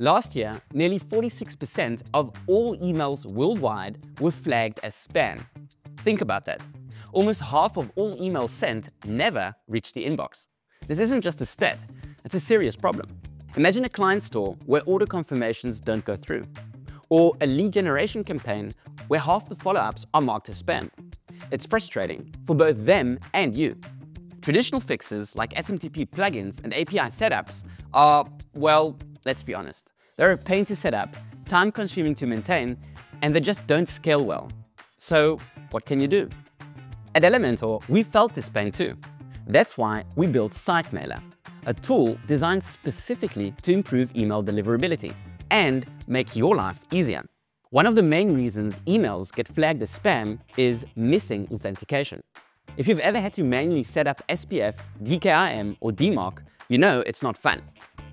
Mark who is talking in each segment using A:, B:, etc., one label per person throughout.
A: Last year, nearly 46% of all emails worldwide were flagged as spam. Think about that. Almost half of all emails sent never reach the inbox. This isn't just a stat, it's a serious problem. Imagine a client store where order confirmations don't go through, or a lead generation campaign where half the follow-ups are marked as spam. It's frustrating for both them and you. Traditional fixes like SMTP plugins and API setups are, well, let's be honest, they're a pain to set up, time-consuming to maintain, and they just don't scale well. So what can you do? At Elementor, we felt this pain too. That's why we built SiteMailer, a tool designed specifically to improve email deliverability and make your life easier. One of the main reasons emails get flagged as spam is missing authentication. If you've ever had to manually set up SPF, DKIM, or DMARC, you know it's not fun.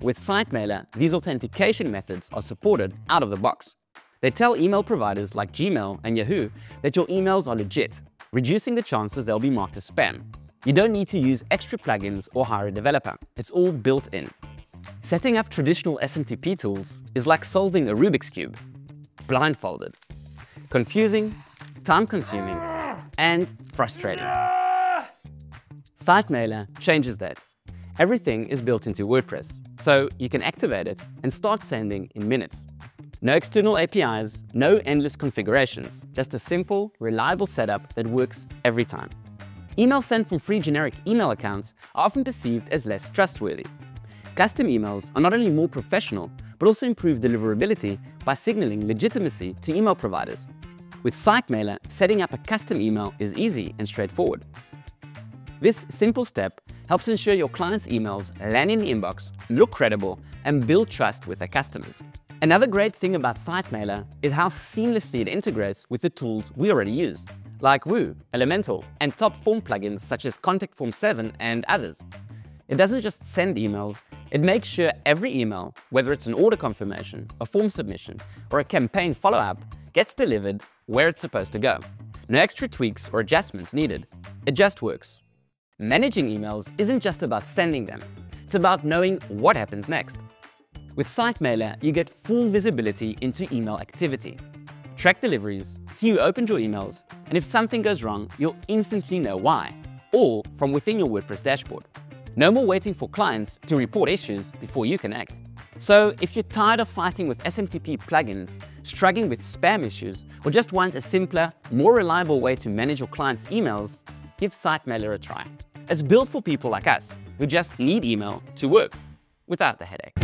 A: With SiteMailer, these authentication methods are supported out of the box. They tell email providers like Gmail and Yahoo that your emails are legit, reducing the chances they'll be marked as spam. You don't need to use extra plugins or hire a developer. It's all built in. Setting up traditional SMTP tools is like solving a Rubik's Cube, blindfolded. Confusing, time-consuming, and frustrating. SiteMailer changes that. Everything is built into WordPress, so you can activate it and start sending in minutes. No external APIs, no endless configurations, just a simple, reliable setup that works every time. Emails sent from free generic email accounts are often perceived as less trustworthy. Custom emails are not only more professional, but also improve deliverability by signaling legitimacy to email providers. With SiteMailer, setting up a custom email is easy and straightforward. This simple step helps ensure your clients' emails land in the inbox, look credible, and build trust with their customers. Another great thing about SiteMailer is how seamlessly it integrates with the tools we already use, like Woo, Elementor, and top form plugins such as Contact Form 7 and others. It doesn't just send emails, it makes sure every email, whether it's an order confirmation, a form submission, or a campaign follow-up, gets delivered where it's supposed to go. No extra tweaks or adjustments needed. It just works. Managing emails isn't just about sending them, it's about knowing what happens next. With SiteMailer, you get full visibility into email activity. Track deliveries, see who opened your emails, and if something goes wrong, you'll instantly know why, all from within your WordPress dashboard. No more waiting for clients to report issues before you can act. So if you're tired of fighting with SMTP plugins, struggling with spam issues, or just want a simpler, more reliable way to manage your clients' emails, give SiteMailer a try. It's built for people like us who just need email to work without the headaches.